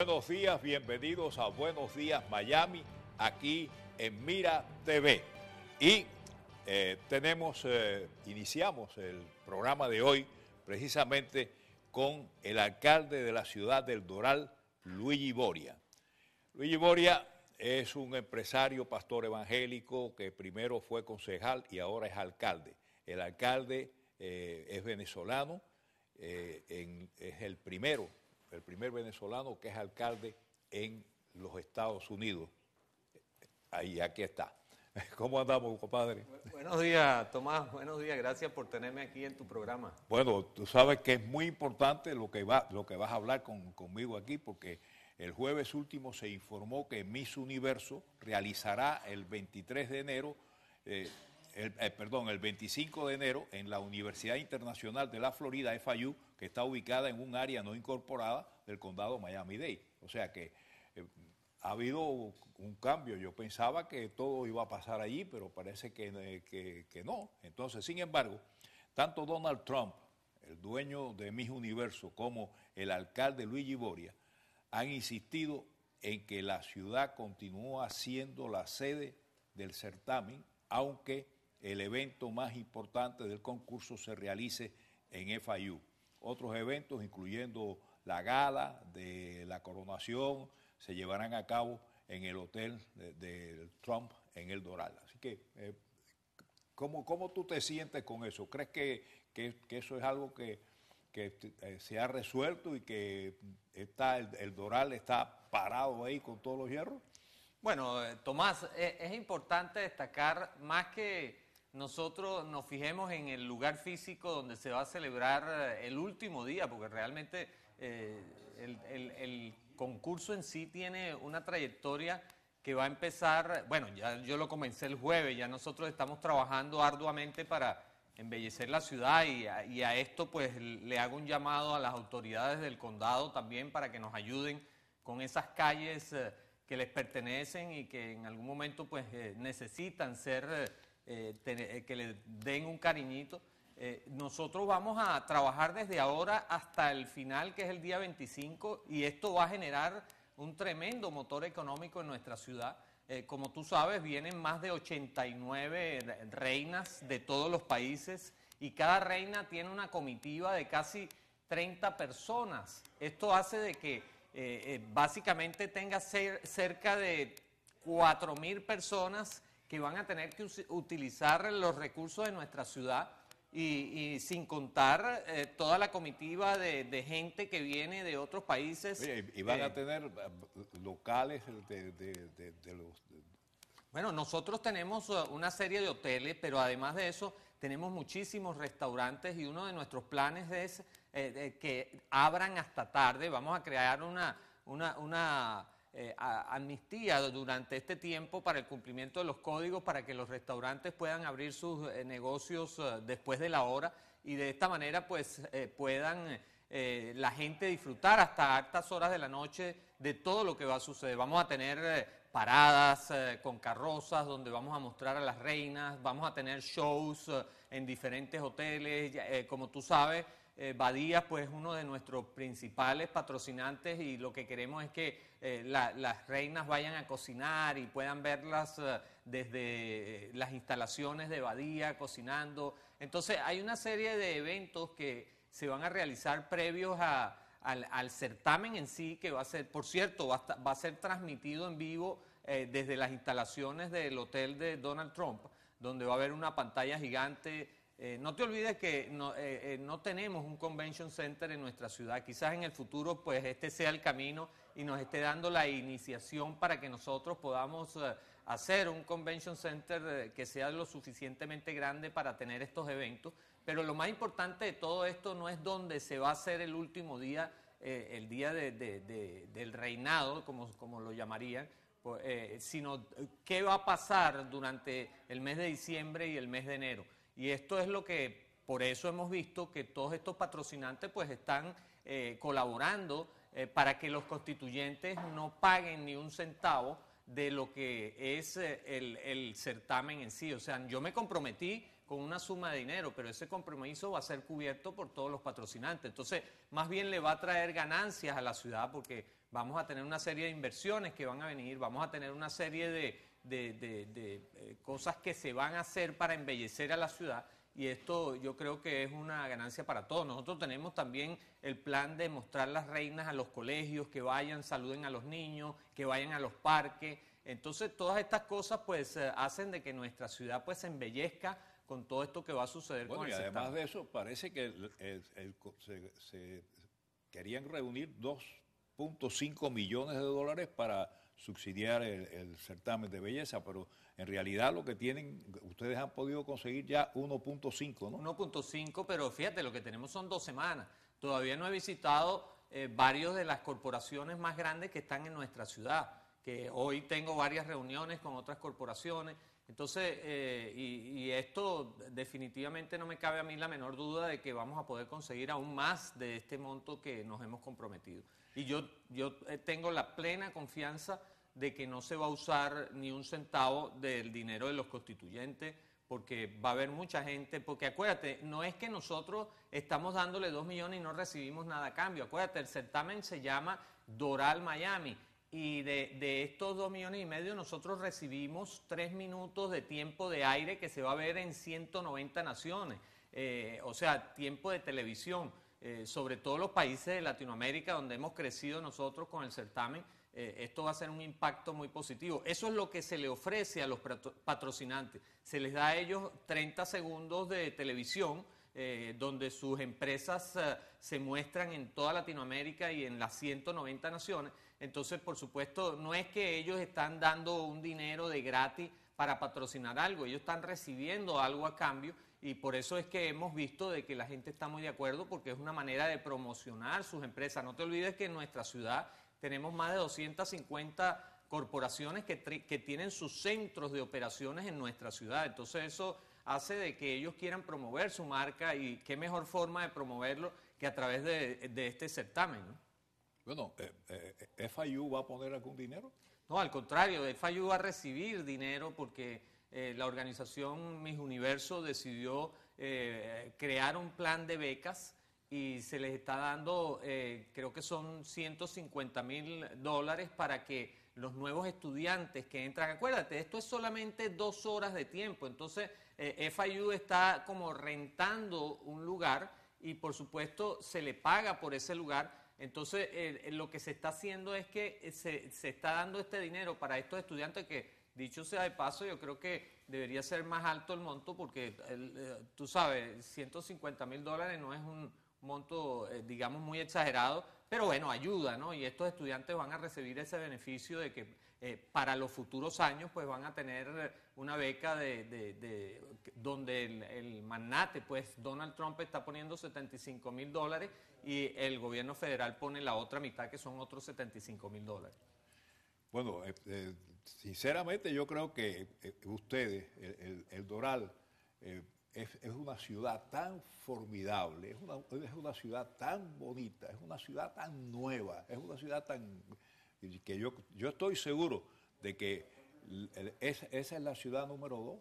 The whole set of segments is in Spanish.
Buenos días, bienvenidos a Buenos Días Miami, aquí en Mira TV. Y eh, tenemos, eh, iniciamos el programa de hoy precisamente con el alcalde de la ciudad del Doral, Luigi Boria. Luigi Boria es un empresario, pastor evangélico, que primero fue concejal y ahora es alcalde. El alcalde eh, es venezolano, es el primero el primer venezolano que es alcalde en los Estados Unidos. Ahí, aquí está. ¿Cómo andamos, compadre? Buenos días, Tomás. Buenos días. Gracias por tenerme aquí en tu programa. Bueno, tú sabes que es muy importante lo que, va, lo que vas a hablar conmigo aquí, porque el jueves último se informó que Miss Universo realizará el 23 de enero, eh, eh, perdón, el 25 de enero en la Universidad Internacional de la Florida, FIU, está ubicada en un área no incorporada del condado Miami-Dade. O sea que eh, ha habido un cambio. Yo pensaba que todo iba a pasar allí, pero parece que, que, no. Entonces, sin embargo, tanto Donald Trump, el dueño de Mis Universo, como el alcalde Luigi Boria, han insistido en que la ciudad continúa siendo la sede del certamen, aunque el evento más importante del concurso se realice en FIU otros eventos, incluyendo la gala de la coronación, se llevarán a cabo en el hotel de, Trump en el Doral. Así que, eh, ¿cómo, tú te sientes con eso? ¿Crees que, eso es algo que, eh, se ha resuelto y que está el, Doral está parado ahí con todos los hierros? Bueno, eh, Tomás, es importante destacar más que nosotros nos fijemos en el lugar físico donde se va a celebrar eh, el último día, porque realmente eh, el, concurso en sí tiene una trayectoria que va a empezar, bueno, ya yo lo comencé el jueves, ya nosotros estamos trabajando arduamente para embellecer la ciudad y a, esto pues le hago un llamado a las autoridades del condado también para que nos ayuden con esas calles eh, que les pertenecen y que en algún momento pues necesitan ser eh, eh, que le den un cariñito. Eh, nosotros vamos a trabajar desde ahora hasta el final, que es el día 25, y esto va a generar un tremendo motor económico en nuestra ciudad. como tú sabes, vienen más de 89 reinas de todos los países y cada reina tiene una comitiva de casi 30 personas. Esto hace de que básicamente tenga cerca de 4 mil personas que van a tener que utilizar los recursos de nuestra ciudad y, sin contar eh, toda la comitiva de, gente que viene de otros países. y van a eh, tener eh, locales de, los... Bueno, nosotros tenemos una serie de hoteles, pero además de eso tenemos muchísimos restaurantes y uno de nuestros planes es que abran hasta tarde. Vamos a crear una, una, una eh, amnistía durante este tiempo para el cumplimiento de los códigos, para que los restaurantes puedan abrir sus eh, negocios eh, después de la hora y de esta manera pues puedan la gente disfrutar hasta altas horas de la noche de todo lo que va a suceder. Vamos a tener paradas con carrozas donde vamos a mostrar a las reinas, vamos a tener shows en diferentes hoteles, como tú sabes. Eh, Badía pues es uno de nuestros principales patrocinantes y lo que queremos es que eh, las reinas vayan a cocinar y puedan verlas eh, desde las instalaciones de Badía cocinando. Entonces hay una serie de eventos que se van a realizar previos al, certamen en sí, que va a ser, por cierto, va a, va a ser transmitido en vivo desde las instalaciones del hotel de Donald Trump, donde va a haber una pantalla gigante eh, no te olvides que no, eh, eh, no, tenemos un convention center en nuestra ciudad. Quizás en el futuro pues este sea el camino y nos esté dando la iniciación para que nosotros podamos hacer un convention center que sea lo suficientemente grande para tener estos eventos. Pero lo más importante de todo esto no es donde se va a hacer el último día, el día del reinado, como, como lo llamarían, pues, sino qué va a pasar durante el mes de diciembre y el mes de enero. Y esto es lo que, por eso hemos visto que todos estos patrocinantes pues están eh, colaborando eh, para que los constituyentes no paguen ni un centavo de lo que es eh, el, el, certamen en sí. O sea, yo me comprometí con una suma de dinero, pero ese compromiso va a ser cubierto por todos los patrocinantes. Entonces, más bien le va a traer ganancias a la ciudad porque vamos a tener una serie de inversiones que van a venir, vamos a tener una serie de, eh, cosas que se van a hacer para embellecer a la ciudad y esto yo creo que es una ganancia para todos. Nosotros tenemos también el plan de mostrar las reinas a los colegios, que vayan, saluden a los niños, que vayan a los parques. Entonces todas estas cosas pues eh, hacen de que nuestra ciudad pues se embellezca con todo esto que va a suceder con el y además de eso parece que se, querían reunir 2.5 millones de dólares para subsidiar el, certamen de belleza, pero en realidad lo que tienen, ustedes han podido conseguir ya 1.5, ¿no? 1.5, pero fíjate, lo que tenemos son dos semanas. Todavía no he visitado eh, varios de las corporaciones más grandes que están en nuestra ciudad, que hoy tengo varias reuniones con otras corporaciones. Entonces, eh, y, esto definitivamente no me cabe a mí la menor duda de que vamos a poder conseguir aún más de este monto que nos hemos comprometido. Y yo, yo eh, tengo la plena confianza de que no se va a usar ni un centavo del dinero de los constituyentes, porque va a haber mucha gente, porque acuérdate, no es que nosotros estamos dándole dos millones y no recibimos nada a cambio, acuérdate, el certamen se llama Doral Miami, y de, estos dos millones y medio nosotros recibimos tres minutos de tiempo de aire que se va a ver en 190 naciones, eh, o sea, tiempo de televisión, eh, sobre todo los países de Latinoamérica donde hemos crecido nosotros con el certamen, eh, esto va a ser un impacto muy positivo. Eso es lo que se le ofrece a los patrocinantes. Se les da a ellos 30 segundos de televisión eh, donde sus empresas eh, se muestran en toda Latinoamérica y en las 190 naciones. Entonces, por supuesto, no es que ellos están dando un dinero de gratis para patrocinar algo, ellos están recibiendo algo a cambio y por eso es que hemos visto de que la gente está muy de acuerdo porque es una manera de promocionar sus empresas. No te olvides que en nuestra ciudad tenemos más de 250 corporaciones que, tienen sus centros de operaciones en nuestra ciudad. Entonces eso hace de que ellos quieran promover su marca y qué mejor forma de promoverlo que a través de, este certamen. Bueno, eh, eh, ¿FIU va a poner algún dinero? No, al contrario, FIU va a recibir dinero porque eh, la organización Mis Universo decidió crear un plan de becas y se les está dando, eh, creo que son 150 mil dólares para que los nuevos estudiantes que entran, acuérdate, esto es solamente dos horas de tiempo, entonces eh, FIU está como rentando un lugar y por supuesto se le paga por ese lugar, entonces eh, lo que se está haciendo es que se, se está dando este dinero para estos estudiantes que, dicho sea de paso, yo creo que debería ser más alto el monto porque, tú sabes, 150 mil dólares no es un monto, eh, digamos, muy exagerado, pero bueno, ayuda, ¿no? Y estos estudiantes van a recibir ese beneficio de que eh, para los futuros años, pues van a tener una beca de, donde el, el, magnate, pues Donald Trump está poniendo 75 mil dólares y el gobierno federal pone la otra mitad, que son otros 75 mil dólares. Bueno, eh, sinceramente yo creo que ustedes, el, Doral, es, una ciudad tan formidable, es una ciudad tan bonita, es una ciudad tan nueva, es una ciudad tan... que yo, yo estoy seguro de que esa es la ciudad número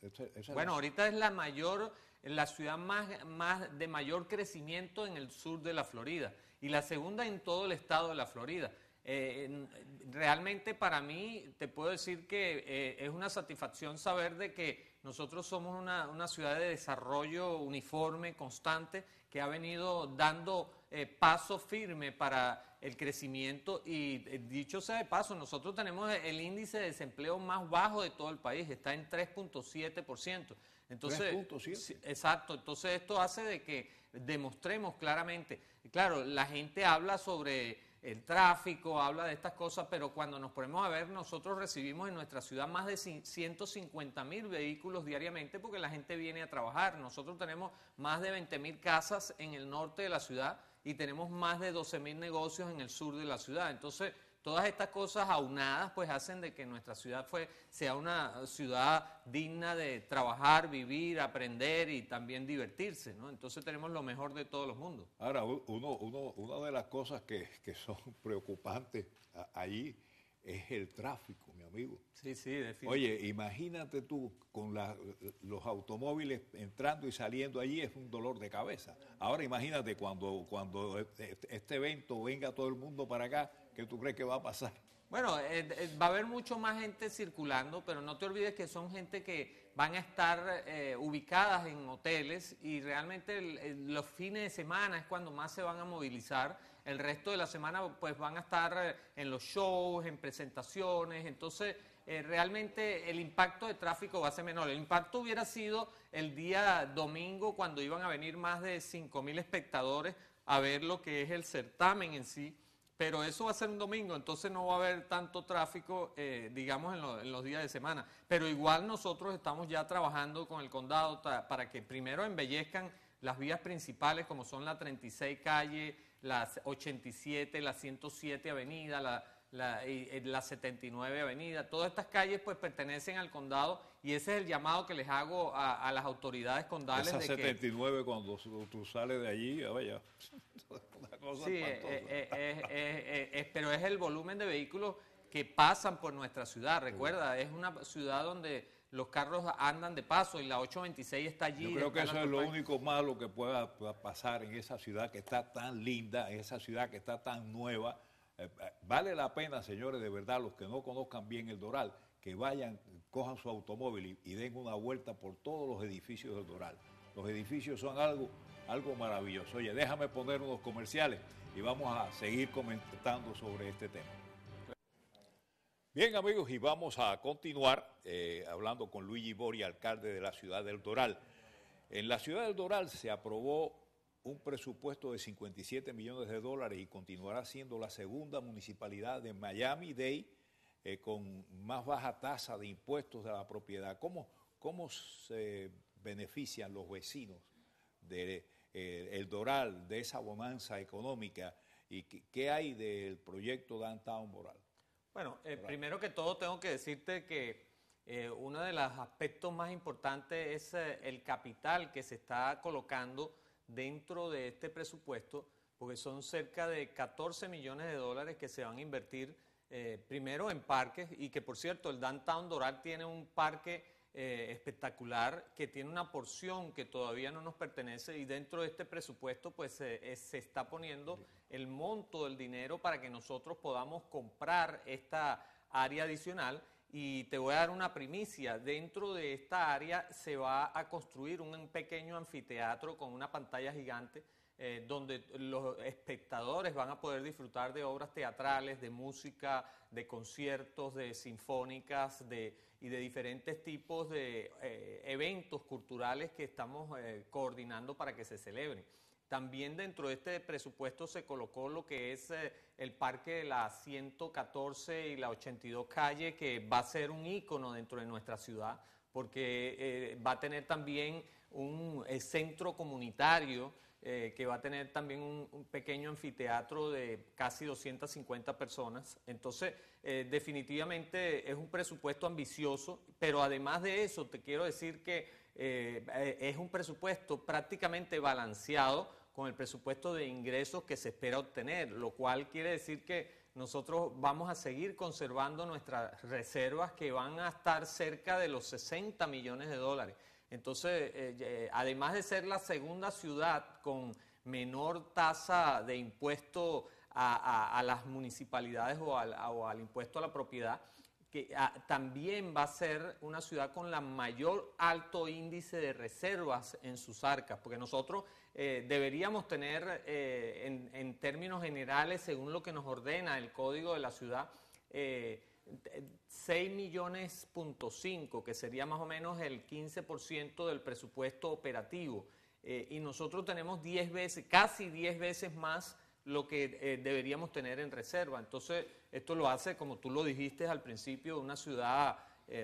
dos. bueno, ahorita es la mayor, la ciudad más, más de mayor crecimiento en el sur de la Florida y la segunda en todo el estado de la Florida. Eh, realmente para mí te puedo decir que eh, es una satisfacción saber de que nosotros somos una, ciudad de desarrollo uniforme, constante, que ha venido dando eh, paso firme para el crecimiento y dicho sea de paso, nosotros tenemos el índice de desempleo más bajo de todo el país, está en 3.7%. Entonces, exacto, entonces esto hace de que demostremos claramente, claro, la gente habla sobre el tráfico, habla de estas cosas, pero cuando nos ponemos a ver, nosotros recibimos en nuestra ciudad más de 150 mil vehículos diariamente porque la gente viene a trabajar. Nosotros tenemos más de 20 mil casas en el norte de la ciudad y tenemos más de 12 mil negocios en el sur de la ciudad. Entonces, Todas estas cosas aunadas pues hacen de que nuestra ciudad fue, sea una ciudad digna de trabajar, vivir, aprender y también divertirse, ¿no? Entonces tenemos lo mejor de todos los mundos. Ahora, uno, una de las cosas que, son preocupantes allí es el tráfico, mi amigo. Sí, sí, definitivamente. Oye, imagínate tú con los automóviles entrando y saliendo allí, es un dolor de cabeza. Ahora imagínate cuando, cuando este, este evento venga todo el mundo para acá, ¿qué tú crees que va a pasar? Bueno, eh, eh, va a haber mucho más gente circulando, pero no te olvides que son gente que van a estar eh, ubicadas en hoteles y realmente los fines de semana es cuando más se van a movilizar. El resto de la semana pues van a estar en los shows, en presentaciones, entonces realmente el impacto de tráfico va a ser menor. El impacto hubiera sido el día domingo cuando iban a venir más de 5 mil espectadores a ver lo que es el certamen en sí pero eso va a ser un domingo, entonces no va a haber tanto tráfico, eh, digamos, en, los días de semana. Pero igual nosotros estamos ya trabajando con el condado para que primero embellezcan las vías principales, como son la 36 calle, las 87, la 107 avenida, la, la, la 79 Avenida, todas estas calles pues pertenecen al condado y ese es el llamado que les hago a, las autoridades condales. Esa 79 cuando tú sales de allí, vaya, una cosa Sí, eh, eh, eh, pero es el volumen de vehículos que pasan por nuestra ciudad, recuerda, es una ciudad donde los carros andan de paso y la 826 está allí. Yo creo que eso es lo único malo que pueda pasar en esa ciudad que está tan linda, en esa ciudad que está tan nueva eh, eh, vale la pena, señores, de verdad, los que no conozcan bien el Doral, que vayan, cojan su automóvil y, den una vuelta por todos los edificios del Doral. Los edificios son algo, algo maravilloso. Oye, déjame poner unos comerciales y vamos a seguir comentando sobre este tema. Bien amigos, y vamos a continuar eh, hablando con Luigi Bori, alcalde de la ciudad del Doral. En la ciudad del Doral se aprobó un presupuesto de 57 millones de dólares y continuará siendo la segunda municipalidad de Miami-Dade eh, con más baja tasa de impuestos de la propiedad. ¿Cómo, cómo se benefician los vecinos de eh, el Doral de esa bonanza económica y qué, hay del proyecto Downtown Moral? Bueno, eh, primero que todo tengo que decirte que uno de los aspectos más importantes es el capital que se está colocando dentro de este presupuesto, porque son cerca de 14 millones de dólares que se van a invertir eh, primero en parques y que por cierto el Downtown Doral tiene un parque eh, espectacular que tiene una porción que todavía no nos pertenece y dentro de este presupuesto pues se está poniendo el monto del dinero para que nosotros podamos comprar esta área adicional y te voy a dar una primicia. Dentro de esta área se va a construir un pequeño anfiteatro con una pantalla gigante eh, donde los espectadores van a poder disfrutar de obras teatrales, de música, de conciertos, de sinfónicas de, y de diferentes tipos de eh, eventos culturales que estamos eh, coordinando para que se celebren. También dentro de este presupuesto se colocó lo que es eh, el parque de la 114 y la 82 calle, que va a ser un ícono dentro de nuestra ciudad, porque eh, va a tener también un eh, centro comunitario, que va a tener también un, pequeño anfiteatro de casi 250 personas. Entonces, definitivamente es un presupuesto ambicioso, pero además de eso, te quiero decir que es un presupuesto prácticamente balanceado con el presupuesto de ingresos que se espera obtener, lo cual quiere decir que nosotros vamos a seguir conservando nuestras reservas que van a estar cerca de los 60 millones de dólares. Entonces, eh, además de ser la segunda ciudad con menor tasa de impuesto a, las municipalidades o al, impuesto a la propiedad, que también va a ser una ciudad con la mayor alto índice de reservas en sus arcas, porque nosotros eh, deberíamos tener eh, en, términos generales, según lo que nos ordena el código de la ciudad, 6 millones punto 5, que sería más o menos el 15% del presupuesto operativo. Eh, y nosotros tenemos 10 veces, casi 10 veces más lo que deberíamos tener en reserva. Entonces, esto lo hace, como tú lo dijiste al principio, una ciudad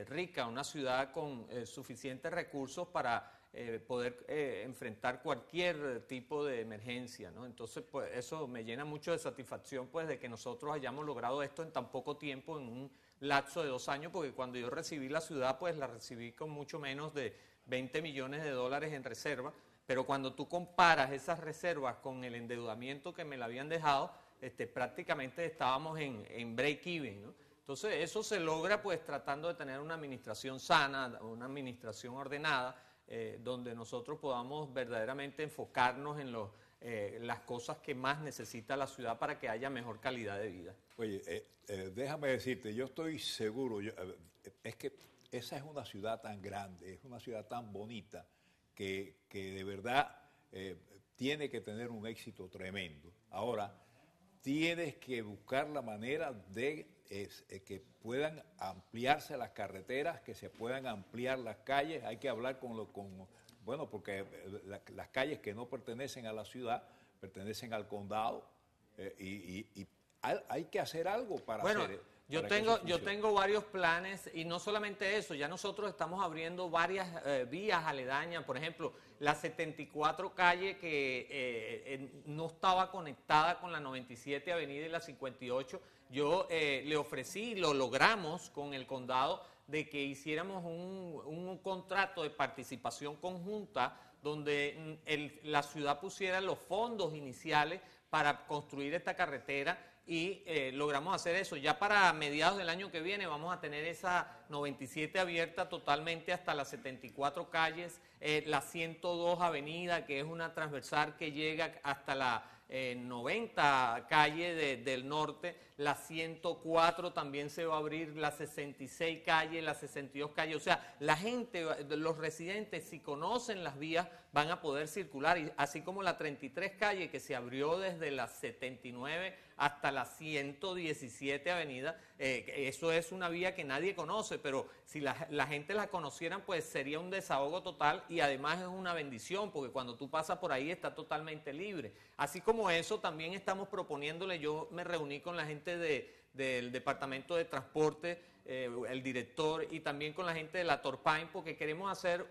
rica, una ciudad con suficientes recursos para eh, poder eh, enfrentar cualquier tipo de emergencia, ¿no? Entonces, pues eso me llena mucho de satisfacción, pues, de que nosotros hayamos logrado esto en tan poco tiempo, en un lapso de dos años, porque cuando yo recibí la ciudad, pues la recibí con mucho menos de 20 millones de dólares en reserva, pero cuando tú comparas esas reservas con el endeudamiento que me la habían dejado, este, prácticamente estábamos en, en break-even, ¿no? Entonces, eso se logra pues tratando de tener una administración sana, una administración ordenada, eh, donde nosotros podamos verdaderamente enfocarnos en eh, las cosas que más necesita la ciudad para que haya mejor calidad de vida. Oye, eh, déjame decirte, yo estoy seguro, es que esa es una ciudad tan grande, es una ciudad tan bonita, que, que de verdad tiene que tener un éxito tremendo. Ahora, tienes que buscar la manera de que puedan ampliarse las carreteras, que se puedan ampliar las calles. Hay que hablar con, lo, con bueno, porque eh, las calles que no pertenecen a la ciudad pertenecen al condado eh, y, hay, que hacer algo para hacer yo tengo, yo tengo varios planes y no solamente eso, ya nosotros estamos abriendo varias eh, vías aledañas, por ejemplo, la 74 calle que eh, no estaba conectada con la 97 Avenida y la 58, yo eh, le ofrecí, lo logramos con el condado, de que hiciéramos un, contrato de participación conjunta donde mm, la ciudad pusiera los fondos iniciales para construir esta carretera y eh, logramos hacer eso. Ya para mediados del año que viene vamos a tener esa 97 abierta totalmente hasta las 74 calles, eh, la 102 avenida, que es una transversal que llega hasta la 90 eh, calle del norte, la 104 también se va a abrir, la 66 calle, la 62 calle, o sea, la gente, los residentes, si conocen las vías, van a poder circular, así como la 33 calle que se abrió desde la 79 hasta la 117 avenida, eh, eso es una vía que nadie conoce, pero si la, gente la conociera, pues sería un desahogo total y además es una bendición, porque cuando tú pasas por ahí está totalmente libre. Así como eso, también estamos proponiéndole, yo me reuní con la gente del Departamento de Transporte, eh, el director y también con la gente de la Torpain, porque queremos hacer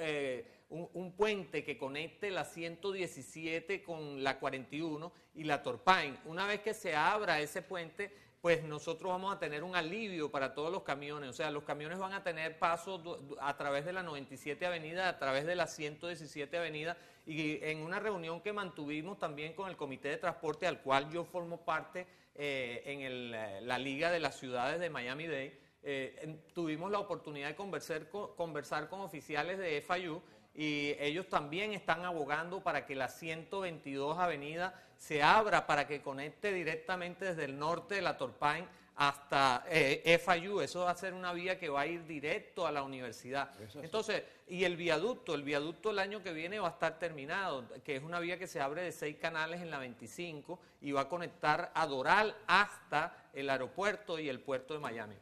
eh, un, puente que conecte la 117 con la 41 y la Torpain. Una vez que se abra ese puente, pues nosotros vamos a tener un alivio para todos los camiones. O sea, los camiones van a tener paso a través de la 97 Avenida, a través de la 117 Avenida. Y en una reunión que mantuvimos también con el Comité de Transporte, al cual yo formo parte eh, en eh, la Liga de las Ciudades de Miami-Dade, eh, tuvimos la oportunidad de conversar con, conversar con oficiales de FIU y ellos también están abogando para que la 122 Avenida se abra para que conecte directamente desde el norte de la Torpain hasta eh, FIU. Eso va a ser una vía que va a ir directo a la universidad. Entonces, y el viaducto, el viaducto el año que viene va a estar terminado, que es una vía que se abre de seis canales en la 25 y va a conectar a Doral hasta el aeropuerto y el puerto de Miami.